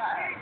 Hey,